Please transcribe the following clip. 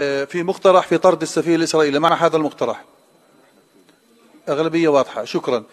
آه، في مقترح في طرد السفير الإسرائيلي معنى هذا المقترح؟ أغلبية واضحة. شكرا.